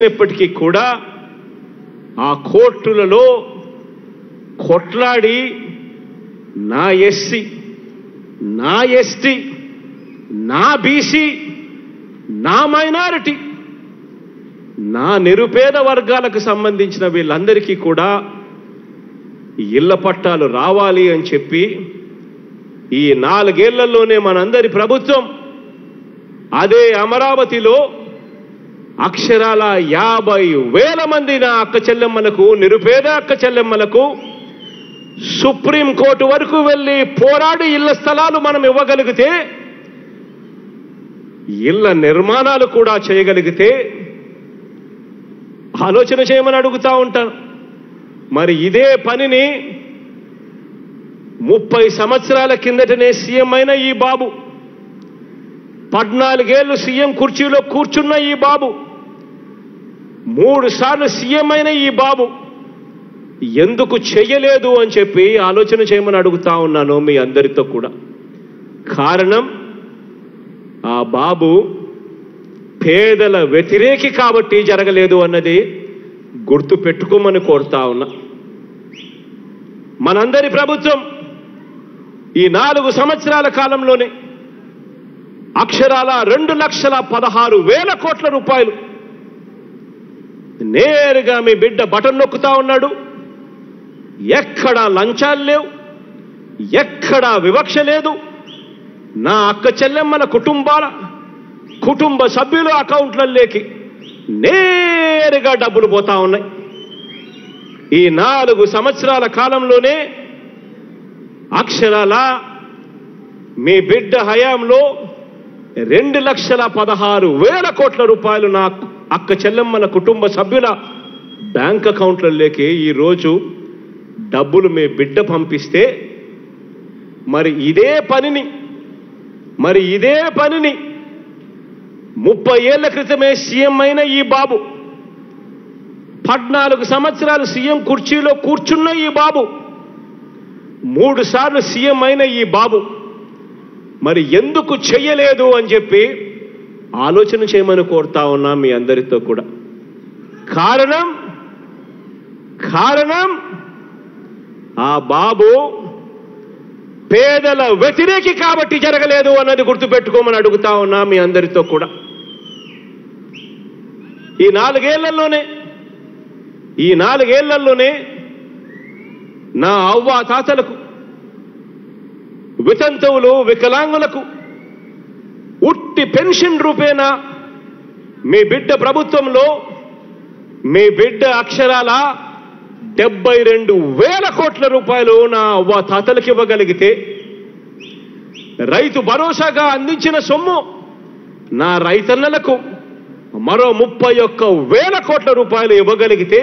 అయినప్పటికీ కూడా ఆ కోర్టులలో కొట్లాడి నా ఎస్సీ నా ఎస్టీ నా బీసీ నా మైనారిటీ నా నిరుపేద వర్గాలకు సంబంధించిన వీళ్ళందరికీ కూడా ఇళ్ళ పట్టాలు రావాలి అని చెప్పి ఈ నాలుగేళ్ళలోనే మనందరి ప్రభుత్వం అదే అమరావతిలో అక్షరాల యాభై వేల మంది నా అక్క చెల్లెమ్మలకు నిరుపేద అక్క చెల్లెమ్మలకు సుప్రీంకోర్టు వరకు వెళ్ళి పోరాడి ఇళ్ళ స్థలాలు మనం ఇవ్వగలిగితే ఇళ్ళ నిర్మాణాలు కూడా చేయగలిగితే ఆలోచన చేయమని అడుగుతా ఉంటారు. మరి ఇదే పనిని ముప్పై సంవత్సరాల కిందటనే సీఎం అయిన ఈ బాబు పద్నాలుగేళ్ళు సీఎం కుర్చీలో కూర్చున్న ఈ బాబు మూడు సార్లు సీఎం అయిన ఈ బాబు ఎందుకు చెయ్యలేదు అని చెప్పి ఆలోచన చేయమని అడుగుతా ఉన్నాను మీ అందరితో కూడా. కారణం ఆ బాబు పేదల వ్యతిరేకి కాబట్టి జరగలేదు అన్నది గుర్తు పెట్టుకోమని కోరుతా ఉన్నా. మనందరి ప్రభుత్వం ఈ నాలుగు సంవత్సరాల కాలంలోనే అక్షరాల రెండు లక్షల పదహారు వేల కోట్ల రూపాయలు నేరుగా మీ బిడ్డ బటన్ నొక్కుతా ఉన్నాడు. ఎక్కడా లంచాలు లేవు. ఎక్కడా వివక్ష లేదు. నా అక్క చెల్లెమ్మల కుటుంబాల కుటుంబ సభ్యుల అకౌంట్లలోకి నేరుగా డబ్బులు పోతా ఉన్నాయి. ఈ నాలుగు సంవత్సరాల కాలంలోనే అక్షరాల మీ బిడ్డ హయాంలో రెండు లక్షల పదహారు వేల కోట్ల రూపాయలు నాకు అక్క చెల్లెమ్మల కుటుంబ సభ్యుల బ్యాంక్ అకౌంట్లలోకి ఈరోజు డబ్బులు మీ బిడ్డ పంపిస్తే మరి ఇదే పనిని మరి ఇదే పనిని ముప్పై ఏళ్ళ క్రితమే సీఎం అయిన ఈ బాబు పద్నాలుగు సంవత్సరాలు సీఎం కుర్చీలో కూర్చున్న ఈ బాబు మూడు సార్లు సీఎం అయిన ఈ బాబు మరి ఎందుకు చెయ్యలేదు అని చెప్పి ఆలోచన చేయమని కోరుతా ఉన్నా మీ అందరితో కూడా. కారణం కారణం ఆ బాబు పేదల వ్యతిరేకి కాబట్టి జరగలేదు అన్నది గుర్తుపెట్టుకోమని అడుగుతా ఉన్నా మీ అందరితో కూడా. ఈ నాలుగేళ్ళలోనే ఈ నాలుగేళ్ళలోనే నా అవ్వ తాతలకు వితంతువులు వికలాంగులకు ఉట్టి పెన్షన్ రూపేణా మీ బిడ్డ ప్రభుత్వంలో మీ బిడ్డ అక్షరాల డెబ్బై రెండు వేల కోట్ల రూపాయలు నా అవ్వ తాతలకు ఇవ్వగలిగితే రైతు భరోసాగా అందించిన సొమ్ము నా రైతన్నలకు మరో ముప్పై ఒక్క వేల కోట్ల రూపాయలు ఇవ్వగలిగితే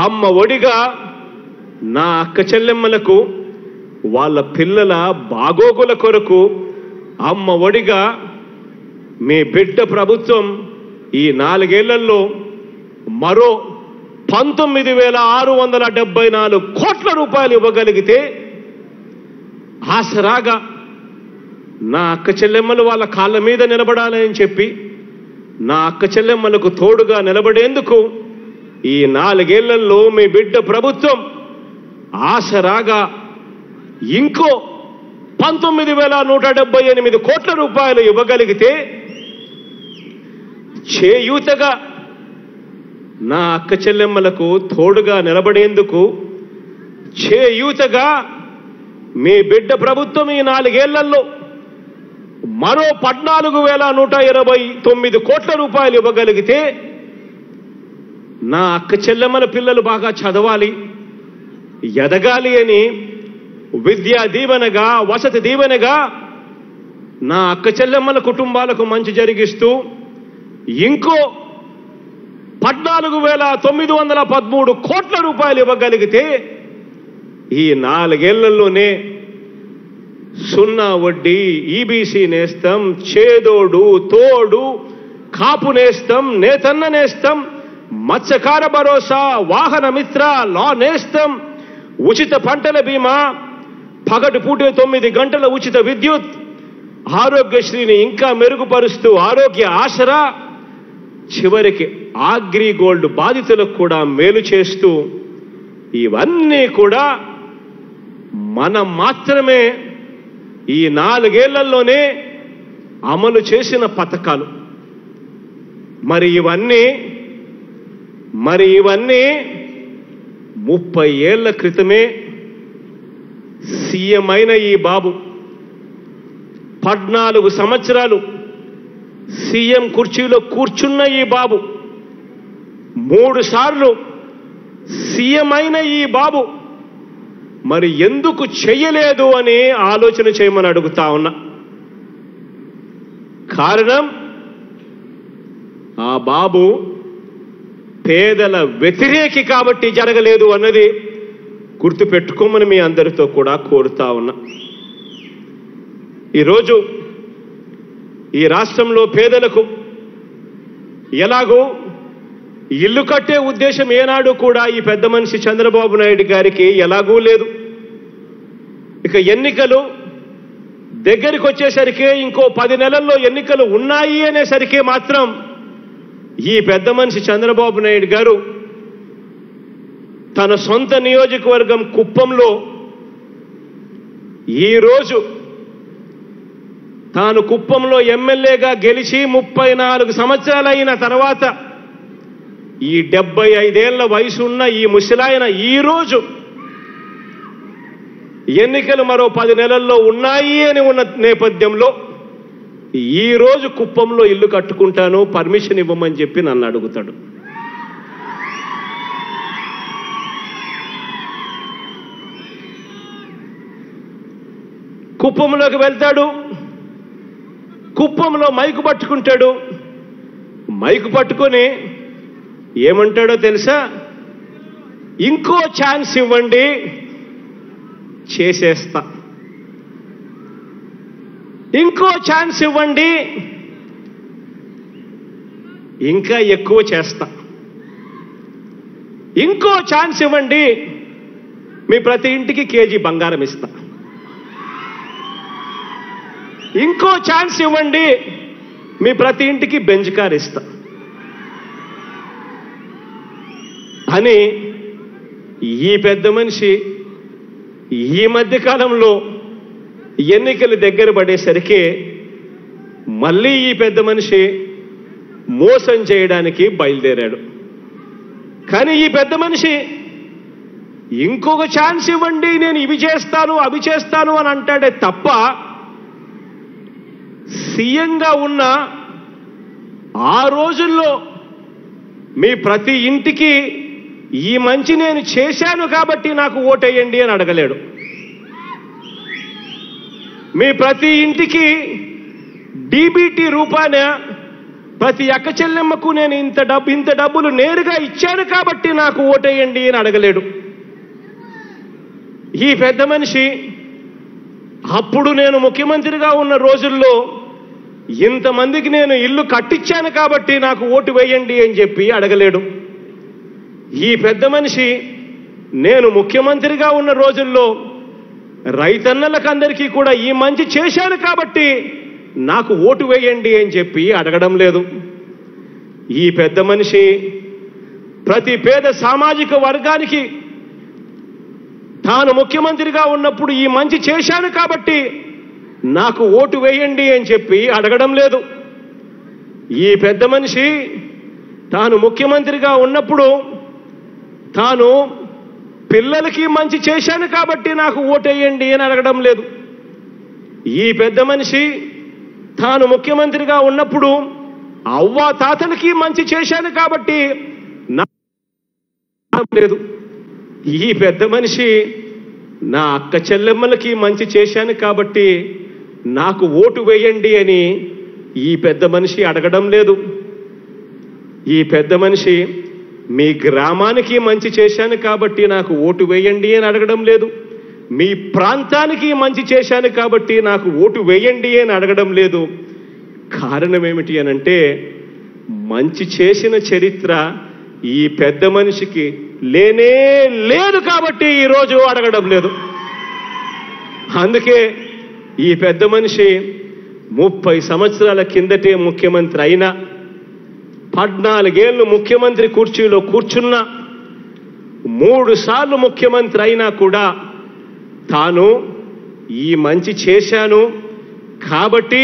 అమ్మ ఒడిగా నా అక్క చెల్లెమ్మలకు వాళ్ళ పిల్లల బాగోగుల కొరకు అమ్మ ఒడిగా మీ బిడ్డ ప్రభుత్వం ఈ నాలుగేళ్ళలో మరో పంతొమ్మిది వేల ఆరు వందల డెబ్బై నాలుగు కోట్ల రూపాయలు ఇవ్వగలిగితే ఆసరాగా నా అక్క చెల్లెమ్మలు వాళ్ళ కాళ్ళ మీద నిలబడాలని చెప్పి నా అక్క చెల్లెమ్మలకు తోడుగా నిలబడేందుకు ఈ నాలుగేళ్ళలో మీ బిడ్డ ప్రభుత్వం ఆసరాగా ఇంకో పంతొమ్మిది వేల నూట డెబ్బై ఎనిమిది కోట్ల రూపాయలు ఇవ్వగలిగితే చేయూతగా నా అక్క చెల్లెమ్మలకు తోడుగా నిలబడేందుకు చేయూతగా మీ బిడ్డ ప్రభుత్వం ఈ నాలుగేళ్ళలో మరో పద్నాలుగు వేల నూట ఇరవై తొమ్మిది కోట్ల రూపాయలు ఇవ్వగలిగితే నా అక్క చెల్లెమ్మల పిల్లలు బాగా చదవాలి ఎదగాలి అని విద్యా దీవెనగా వసతి దీవెనగా నా అక్క చెల్లెమ్మల కుటుంబాలకు మంచి జరిగిస్తూ ఇంకో పద్నాలుగు వేల తొమ్మిది వందల పదమూడు కోట్ల రూపాయలు ఇవ్వగలిగితే ఈ నాలుగేళ్ళలోనే సున్నా వడ్డీ ఈబీసీ నేస్తం చేదోడు తోడు కాపు నేస్తం నేతన్న నేస్తం మత్స్యకార భరోసా వాహన మిత్ర లా నేస్తం ఉచిత పంటల బీమా పగటి పూటే తొమ్మిది గంటల ఉచిత విద్యుత్. ఆరోగ్యశ్రీని ఇంకా మెరుగుపరుస్తూ ఆరోగ్య ఆసరా. చివరికి ఆగ్రి గోల్డ్ బాధితులకు కూడా మేలు చేస్తూ ఇవన్నీ కూడా మనం మాత్రమే ఈ నాలుగేళ్ళలోనే అమలు చేసిన పథకాలు. మరి ఇవన్నీ మరి ఇవన్నీ ముప్పై ఏళ్ళ క్రితమే సీఎం అయిన ఈ బాబు. పద్నాలుగు సంవత్సరాలు సీఎం కుర్చీలో కూర్చున్న ఈ బాబు. మూడు సార్లు సీఎం అయిన ఈ బాబు. మరి ఎందుకు చెయ్యలేదు అని ఆలోచన చేయమని అడుగుతా ఉన్నా. కారణం ఆ బాబు పేదల వ్యతిరేకి కాబట్టి జరగలేదు అన్నది గుర్తుపెట్టుకోమని మీ అందరితో కూడా కోరుతా ఉన్నా. ఈరోజు ఈ రాష్ట్రంలో పేదలకు ఎలాగో ఇల్లు కట్టే ఉద్దేశం ఏనాడు కూడా ఈ పెద్ద మనిషి చంద్రబాబు నాయుడు గారికి ఎలాగూ లేదు. ఇక ఎన్నికలు దగ్గరికి వచ్చేసరికి ఇంకో పది నెలల్లో ఎన్నికలు ఉన్నాయి అనేసరికి మాత్రం ఈ పెద్ద మనిషి చంద్రబాబు నాయుడు గారు తన సొంత నియోజకవర్గం కుప్పంలో ఈరోజు తాను కుప్పంలో ఎమ్మెల్యేగా గెలిచి ముప్పై నాలుగు సంవత్సరాలైన తర్వాత ఈ డెబ్బై ఐదేళ్ళ వయసు ఉన్న ఈ ముసలాయన ఈరోజు ఎన్నికలు మరో పది నెలల్లో ఉన్నాయి అని ఉన్న నేపథ్యంలో ఈ రోజు కుప్పంలో ఇల్లు కట్టుకుంటాను పర్మిషన్ ఇవ్వమని చెప్పి నన్ను అడుగుతాడు. కుప్పంలోకి వెళ్తాడు. కుప్పంలో మైకు పట్టుకుంటాడు. మైకు పట్టుకొని ఏమంటాడో తెలుసా? ఇంకో ఛాన్స్ ఇవ్వండి. చేసేస్తా. ఇంకో ఛాన్స్ ఇవ్వండి. ఇంకా ఎక్కువ చేస్తా. ఇంకో ఛాన్స్ ఇవ్వండి. మీ ప్రతి ఇంటికి కేజీ బంగారం ఇస్తా. ఇంకో ఛాన్స్ ఇవ్వండి. మీ ప్రతి ఇంటికి బెంచ్ కార్ ఇస్తా. అని ఈ పెద్ద మనిషి ఈ మధ్యకాలంలో ఎన్నికలు దగ్గర పడేసరికి మళ్ళీ ఈ పెద్ద మనిషి మోసం చేయడానికి బయలుదేరాడు. కానీ ఈ పెద్ద మనిషి ఇంకొక ఛాన్స్ ఇవ్వండి నేను ఇవి చేస్తాను అవి చేస్తాను అని అంటాడే తప్ప సీఎంగా ఉన్న ఆ రోజుల్లో మీ ప్రతి ఇంటికి ఈ మంచి నేను చేశాను కాబట్టి నాకు ఓటేయండి అని అడగలేడు. మీ ప్రతి ఇంటికి డీబీటీ రూపాన ప్రతి అక్క చెల్లెమ్మకు నేను ఇంత డబ్బు ఇంత డబ్బులు నేరుగా ఇచ్చాను కాబట్టి నాకు ఓటేయండి అని అడగలేడు. ఈ పెద్ద మనిషి అప్పుడు నేను ముఖ్యమంత్రిగా ఉన్న రోజుల్లో ఇంతమందికి నేను ఇల్లు కట్టించాను కాబట్టి నాకు ఓటు వేయండి అని చెప్పి అడగలేడు. ఈ పెద్ద మనిషి నేను ముఖ్యమంత్రిగా ఉన్న రోజుల్లో రైతన్నలకందరికీ కూడా ఈ మంచి చేశాను కాబట్టి నాకు ఓటు వేయండి అని చెప్పి అడగడం లేదు. ఈ పెద్ద మనిషి ప్రతి పేద సామాజిక వర్గానికి తాను ముఖ్యమంత్రిగా ఉన్నప్పుడు ఈ మంచి చేశాను కాబట్టి నాకు ఓటు వేయండి అని చెప్పి అడగడం లేదు. ఈ పెద్ద మనిషి తాను ముఖ్యమంత్రిగా ఉన్నప్పుడు తాను పిల్లలకి మంచి చేశాను కాబట్టి నాకు ఓటేయండి అని అడగడం లేదు. ఈ పెద్ద మనిషి తాను ముఖ్యమంత్రిగా ఉన్నప్పుడు అవ్వ తాతలకి మంచి చేశాను కాబట్టి నాకు లేదు. ఈ పెద్ద మనిషి నా అక్క చెల్లెమ్మలకి మంచి చేశాను కాబట్టి నాకు ఓటు వేయండి అని ఈ పెద్ద మనిషి అడగడం లేదు. ఈ పెద్ద మనిషి మీ గ్రామానికి మంచి చేశాను కాబట్టి నాకు ఓటు వేయండి అని అడగడం లేదు. మీ ప్రాంతానికి మంచి చేశాను కాబట్టి నాకు ఓటు వేయండి అని అడగడం లేదు. కారణం ఏమిటి అని అంటే మంచి చేసిన చరిత్ర ఈ పెద్ద మనిషికి లేనే లేదు కాబట్టి ఈరోజు అడగడం లేదు. అందుకే ఈ పెద్ద మనిషి ముప్పై సంవత్సరాల కిందటే ముఖ్యమంత్రి అయినా పద్నాలుగేళ్ళు ముఖ్యమంత్రి కుర్చీలో కూర్చున్న మూడు సార్లు ముఖ్యమంత్రి అయినా కూడా తాను ఈ మంచి చేశాను కాబట్టి